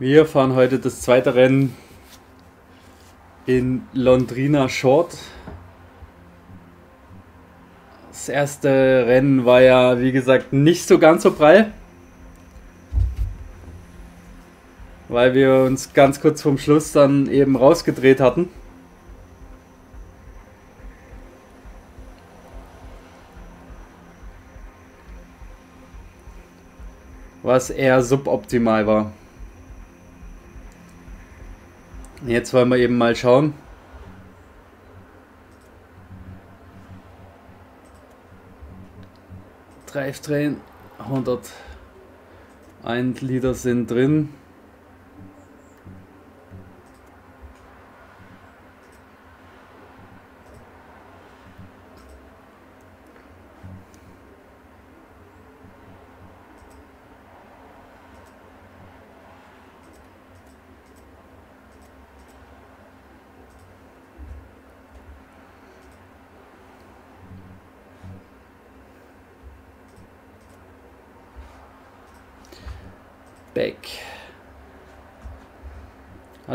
Wir fahren heute das zweite Rennen in Londrina Short. Das erste Rennen war ja, wie gesagt, nicht so ganz so prall. Weil wir uns ganz kurz vorm Schluss dann eben rausgedreht hatten. Was eher suboptimal war. Jetzt wollen wir eben mal schauen. Drivetrain 101 Liter sind drin.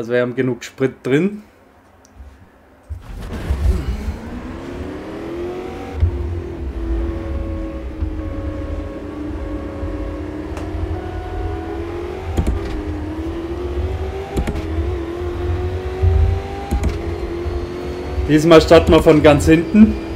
Also wir haben genug Sprit drin. Diesmal starten wir von ganz hinten.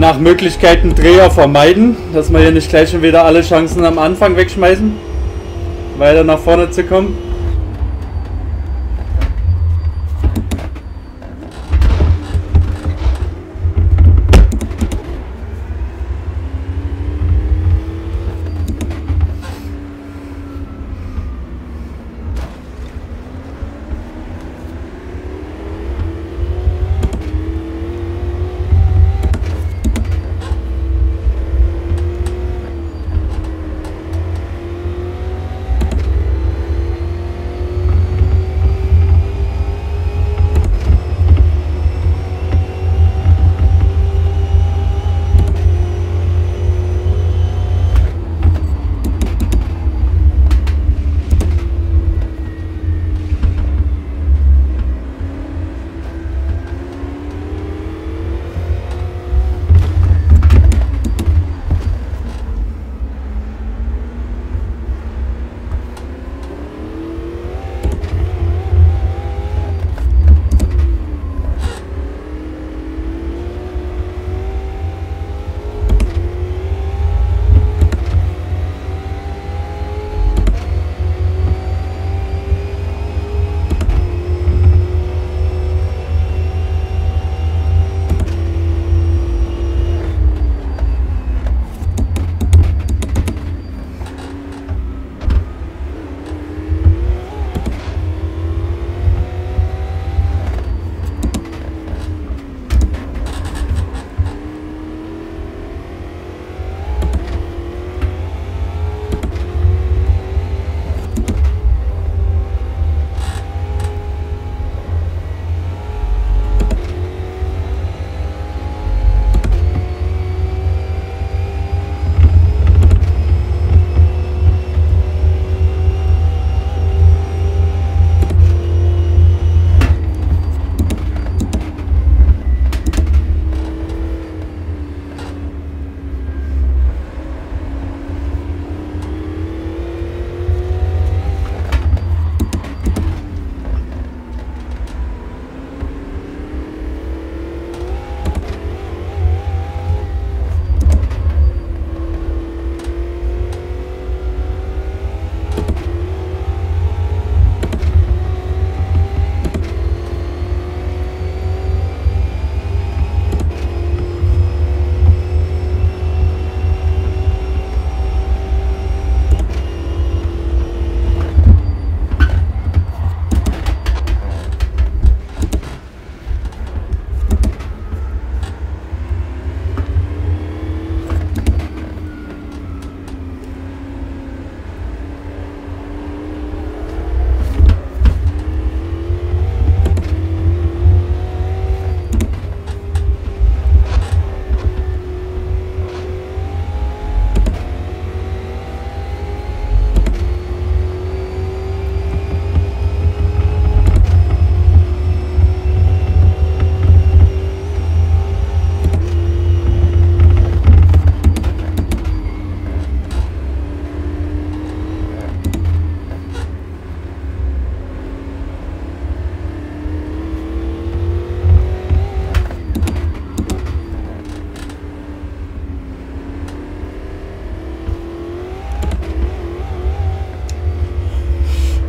Nach Möglichkeiten Dreher vermeiden, dass wir hier nicht gleich schon wieder alle Chancen am Anfang wegschmeißen, weiter nach vorne zu kommen.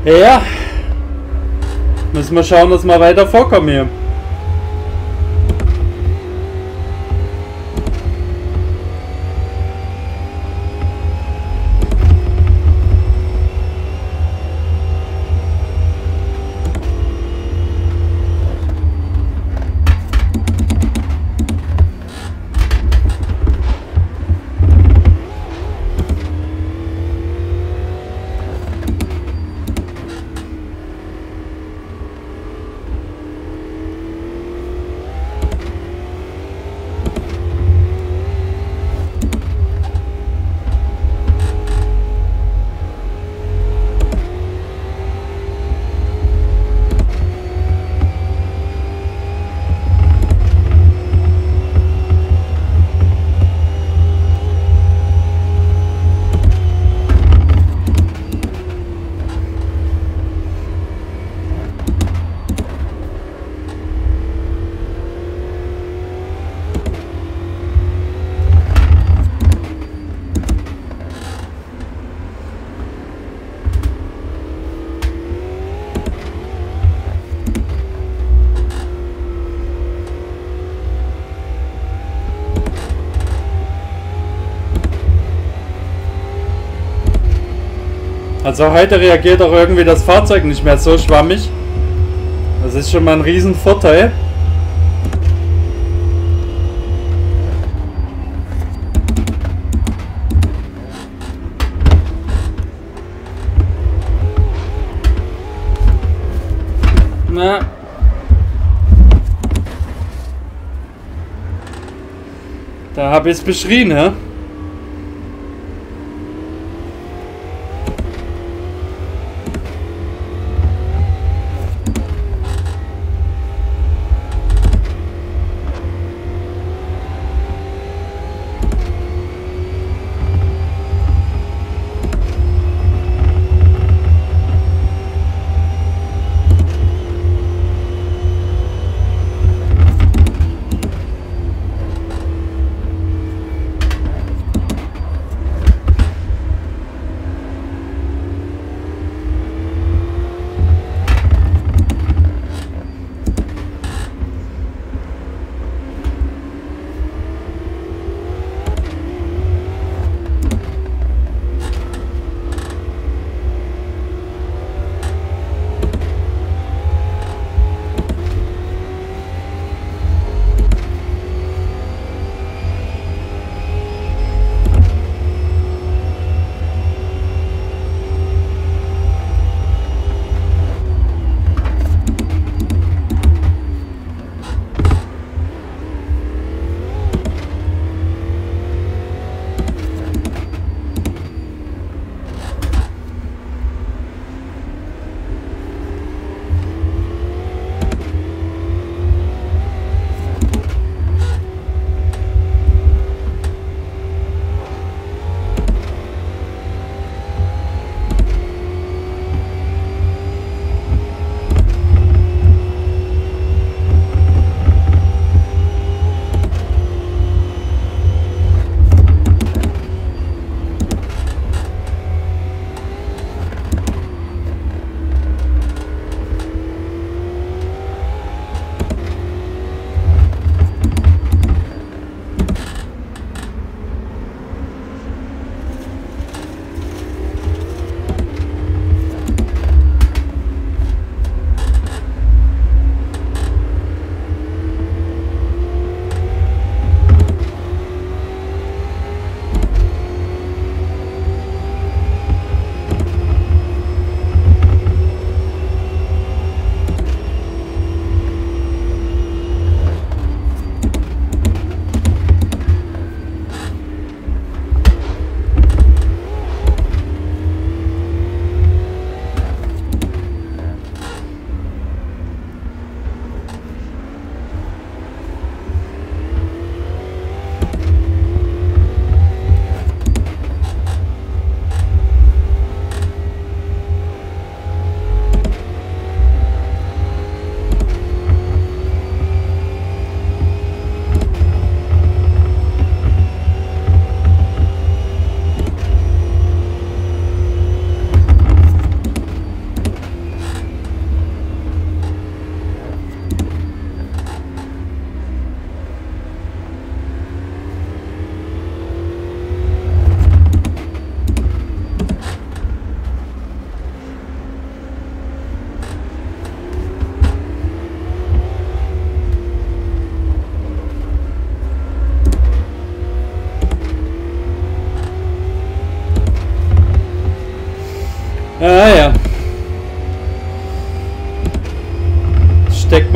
Ja. Müssen wir schauen, dass wir weiter vorkommen hier. Also heute reagiert auch irgendwie das Fahrzeug nicht mehr so schwammig. Das ist schon mal ein riesen Vorteil. Na. Da habe ich es beschrien, hä?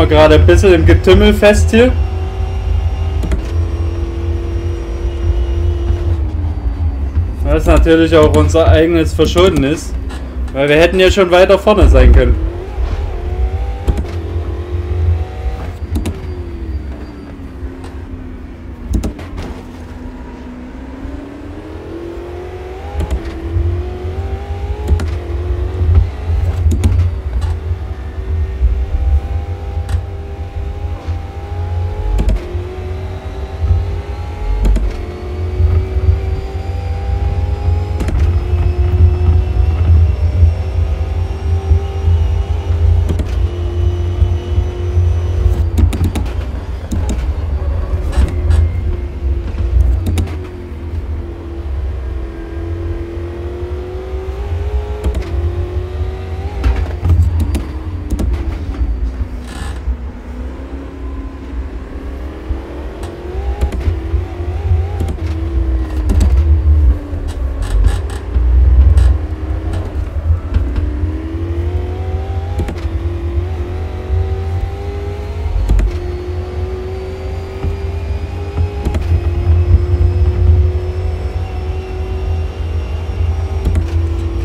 Man gerade ein bisschen im Getümmel fest hier. Was natürlich auch unser eigenes Verschulden ist. Weil wir hätten ja schon weiter vorne sein können.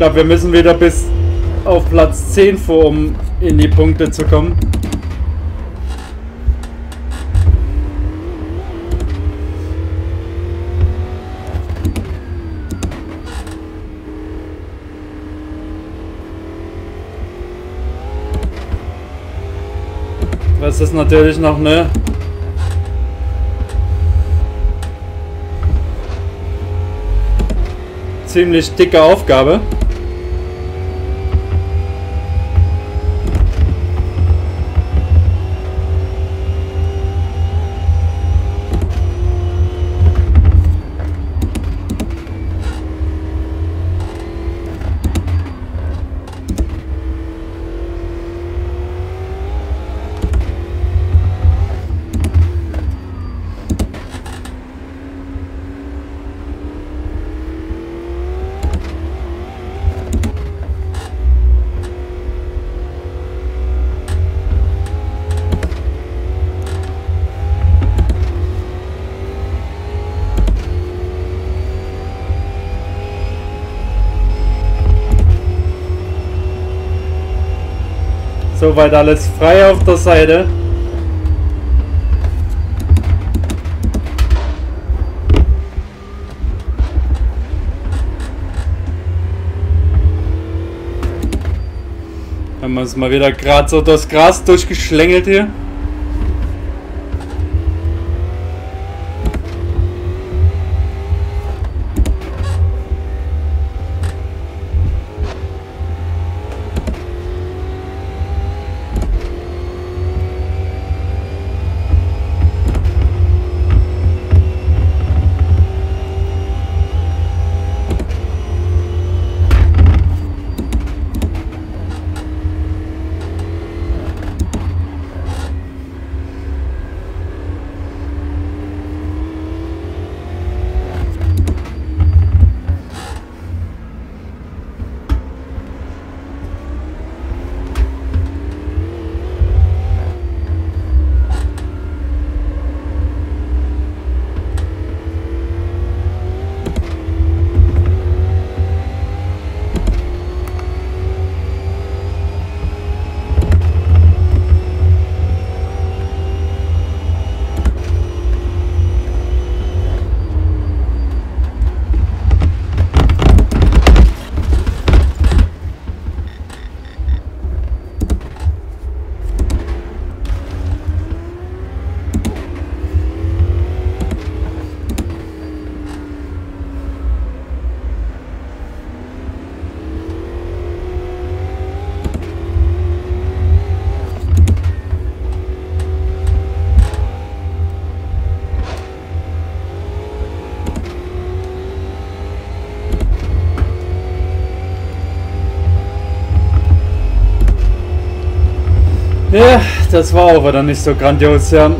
Glaube, wir müssen wieder bis auf Platz 10 vor, um in die Punkte zu kommen. Das ist natürlich noch eine ziemlich dicke Aufgabe. Soweit alles frei auf der Seite. Haben wir uns mal wieder gerade so das Gras durchgeschlängelt hier. Ja, das war aber dann nicht so grandios, ja.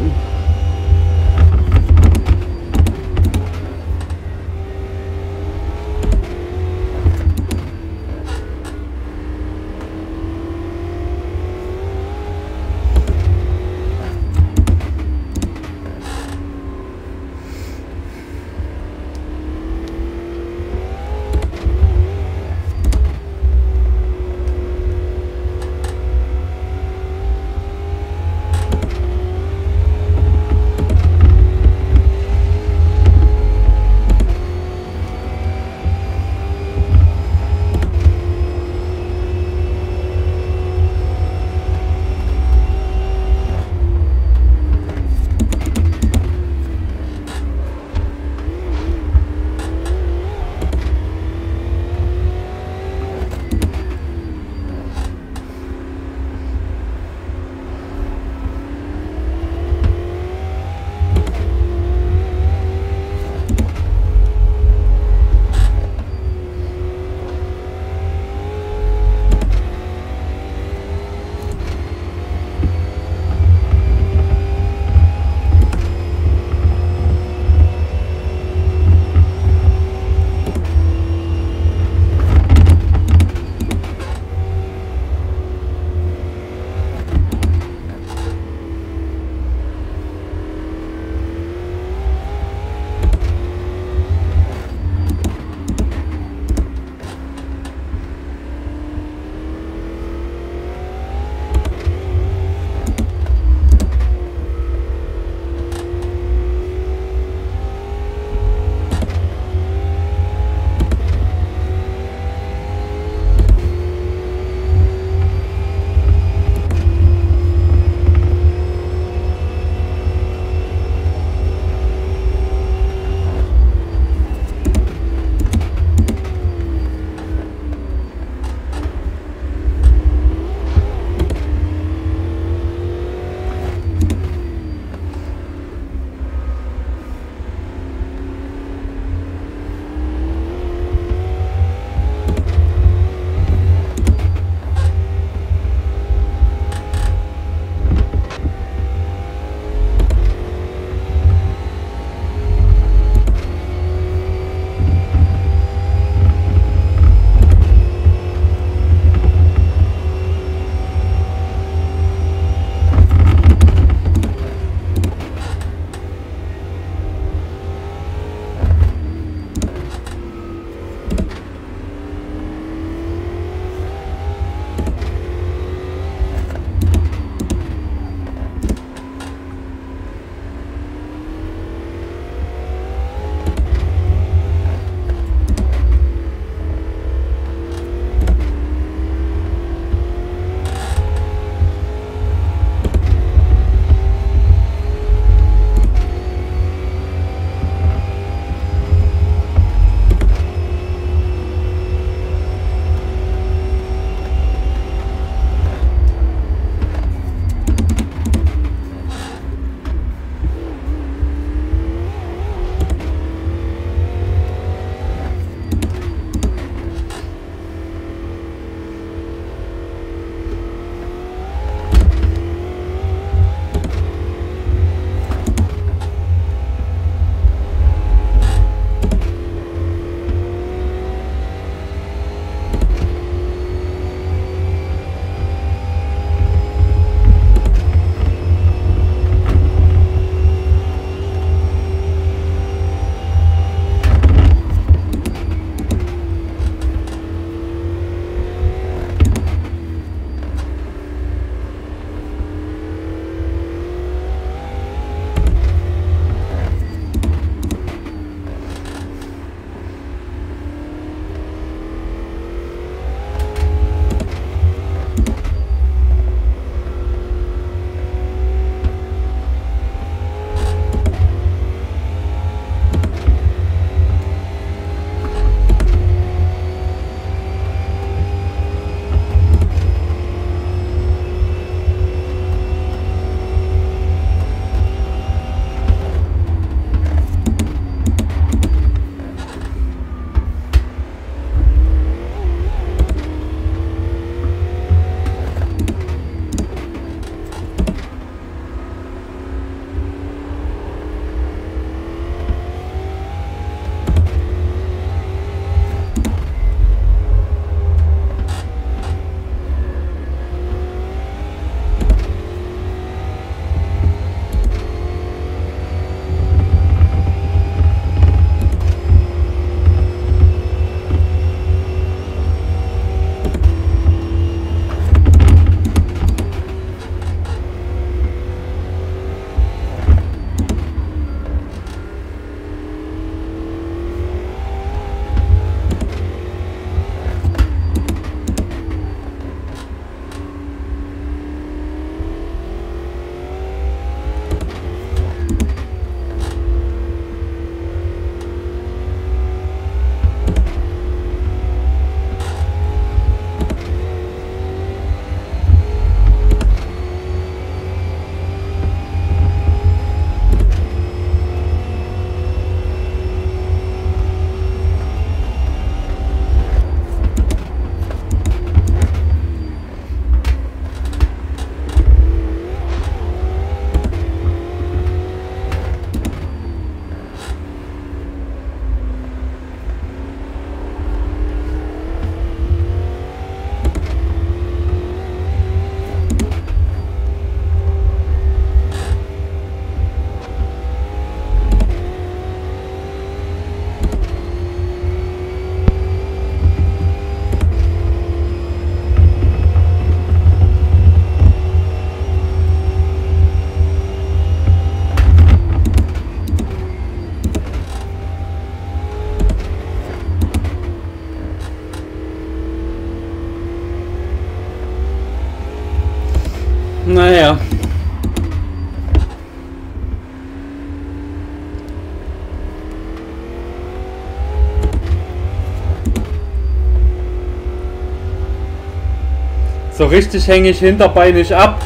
So richtig hänge ich hinterbeinig ab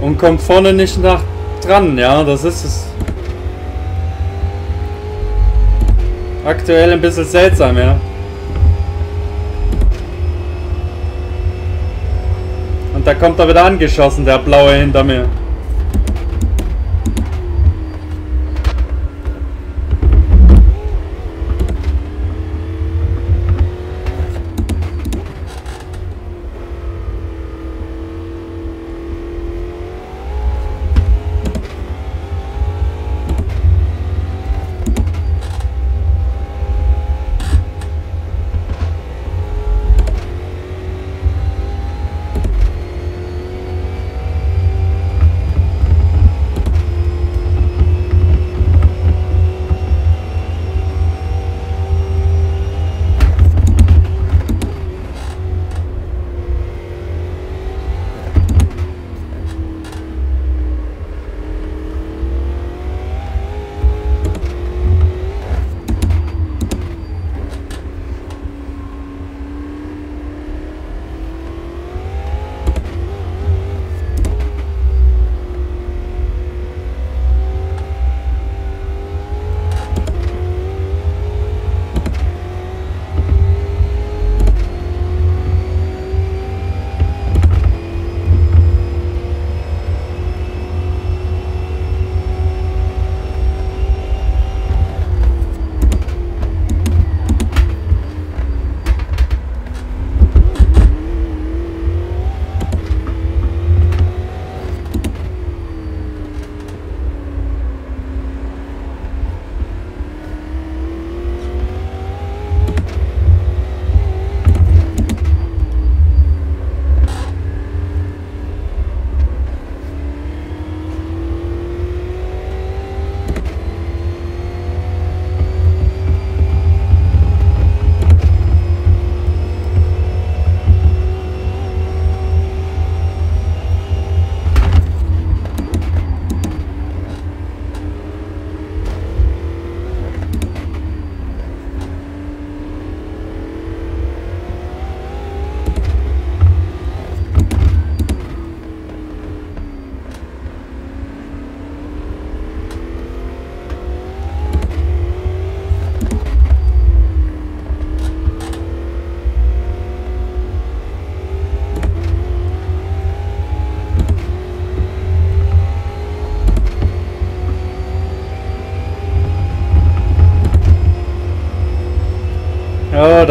und kommt vorne nicht nach dran, ja, das ist es. Aktuell ein bisschen seltsam, ja. Und da kommt er wieder angeschossen, der blaue hinter mir.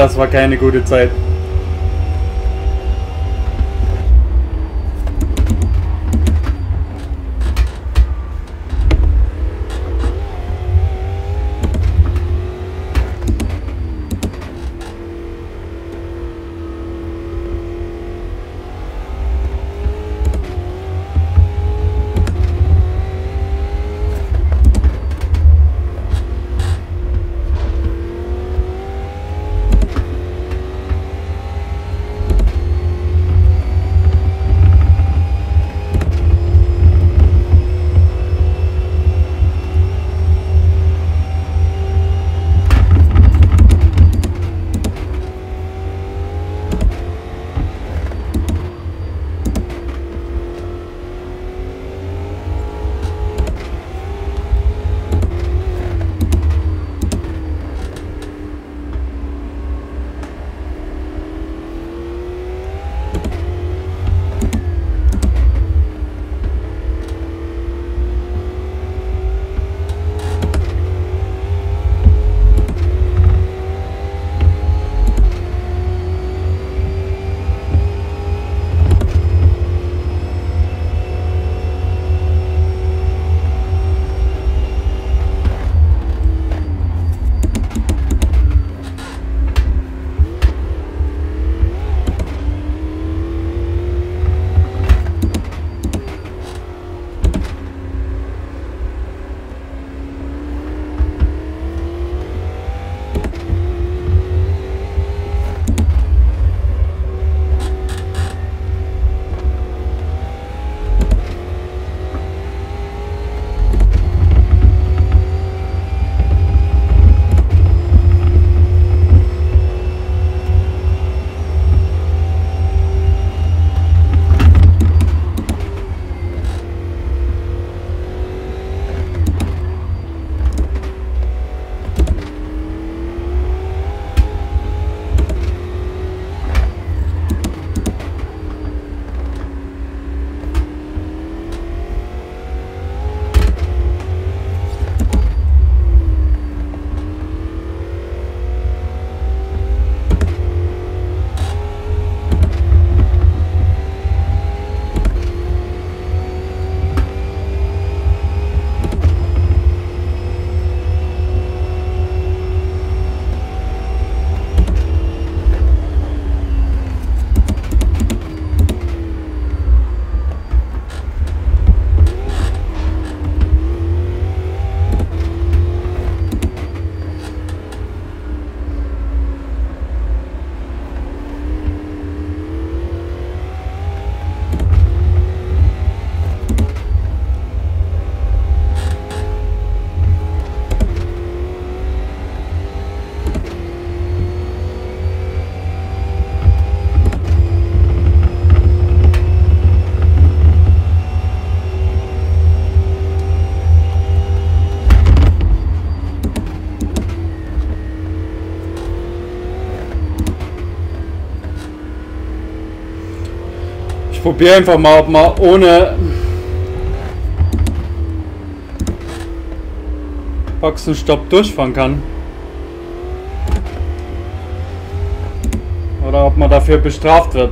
Das war keine gute Zeit. Probiere einfach mal, ob man ohne Boxenstopp durchfahren kann. Oder ob man dafür bestraft wird.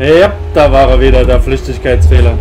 Ja, da war er wieder, der Flüchtigkeitsfehler.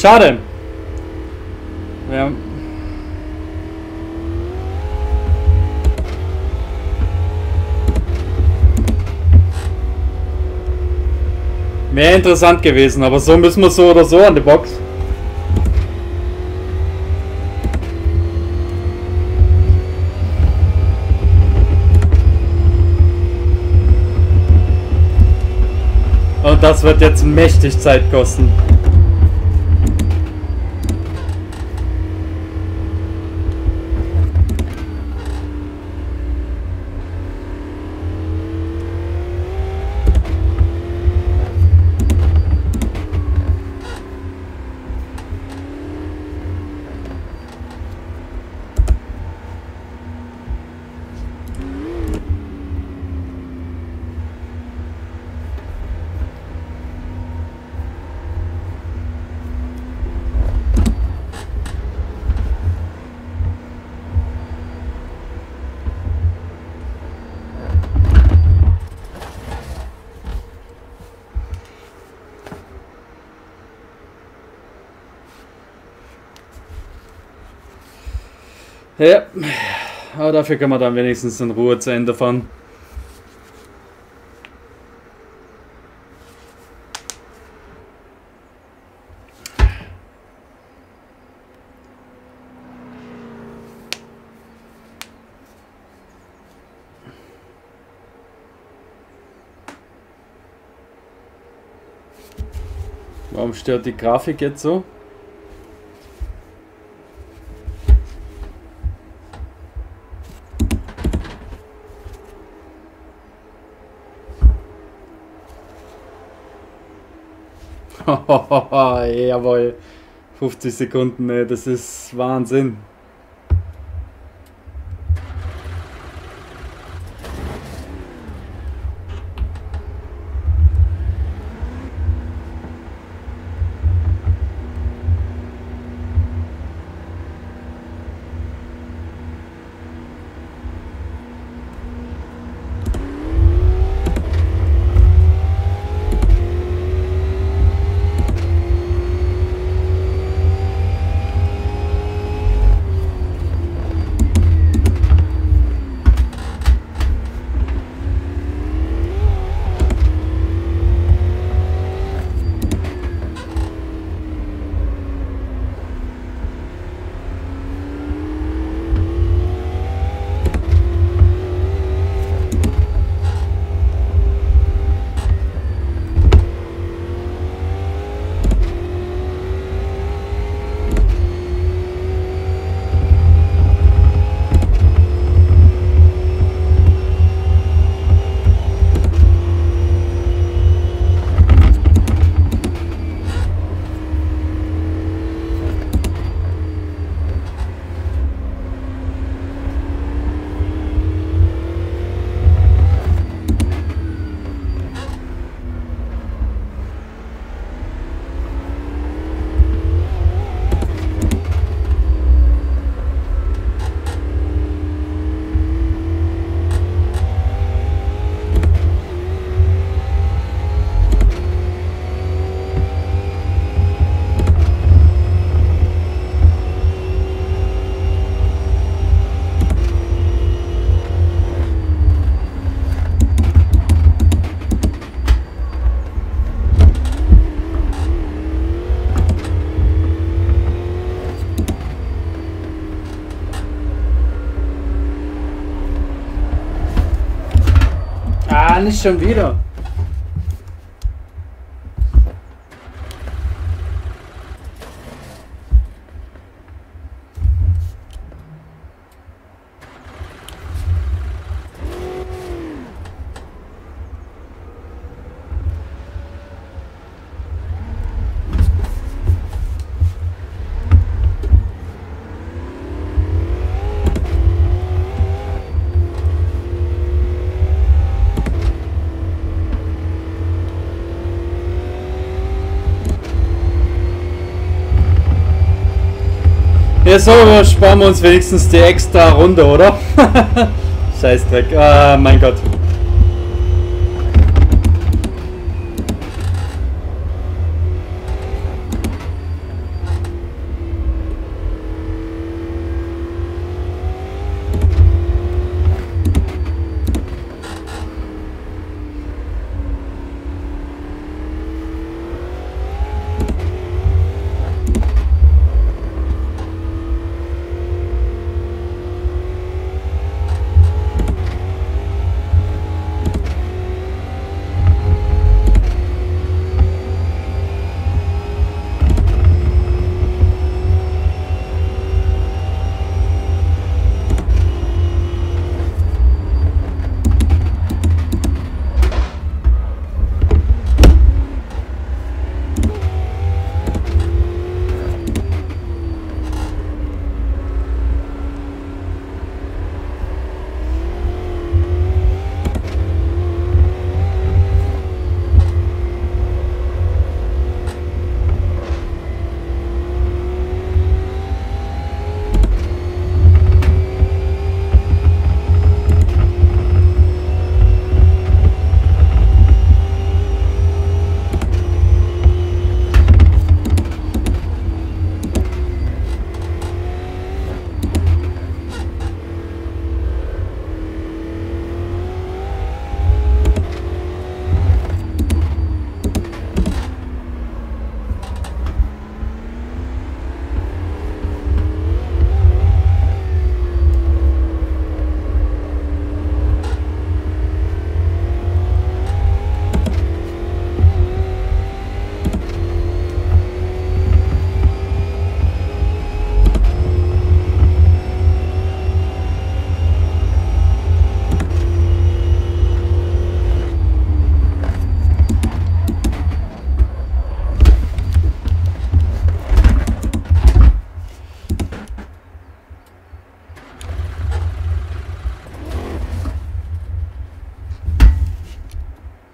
Schade. Ja. Wäre interessant gewesen, aber so müssen wir so oder so an die Box. Und das wird jetzt mächtig Zeit kosten. Ja, aber dafür können wir dann wenigstens in Ruhe zu Ende fahren. Warum stört die Grafik jetzt so? Jawohl. 50 Sekunden, ey, das ist Wahnsinn. Nicht schon wieder. So sparen wir uns wenigstens die extra Runde, oder? Scheißdreck. Ah, mein Gott.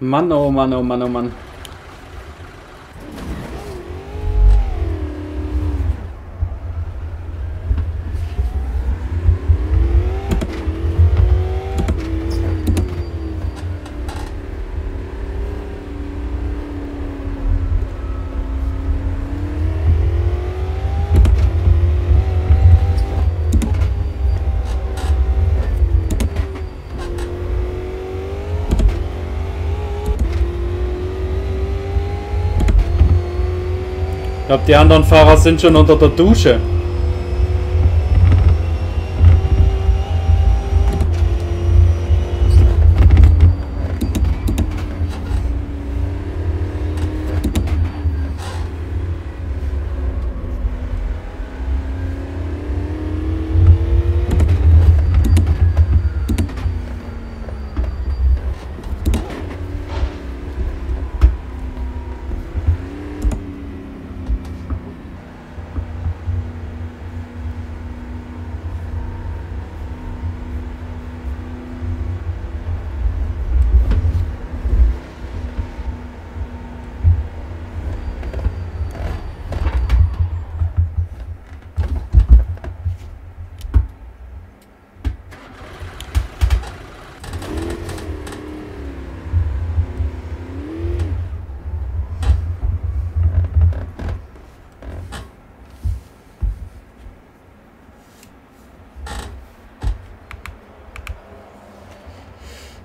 Mann, oh Mann, oh Mann, oh Mann. Glaube, die anderen Fahrer sind schon unter der Dusche.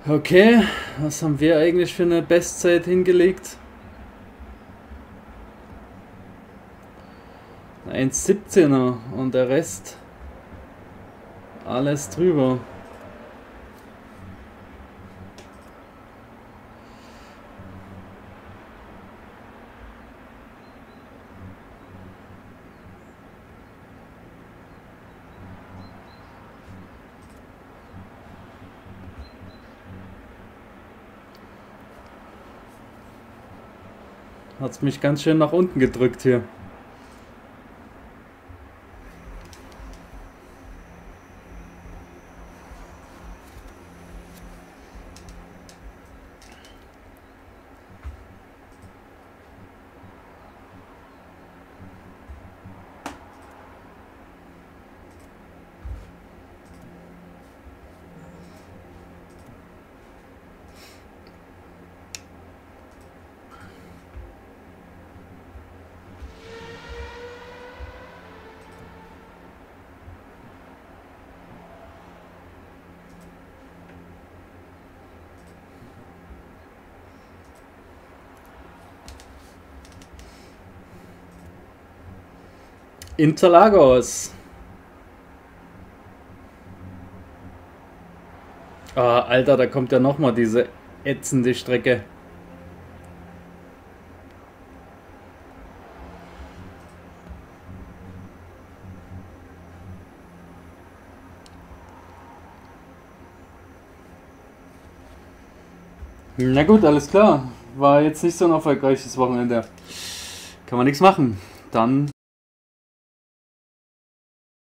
Okay, was haben wir eigentlich für eine Bestzeit hingelegt? 1,17er und der Rest alles drüber. Hat es mich ganz schön nach unten gedrückt hier. Interlagos. Ah, Alter, da kommt ja nochmal diese ätzende Strecke. Na gut, alles klar. War jetzt nicht so ein erfolgreiches Wochenende. Kann man nichts machen. Dann